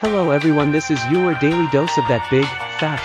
Hello everyone this is your daily dose of that big, fat,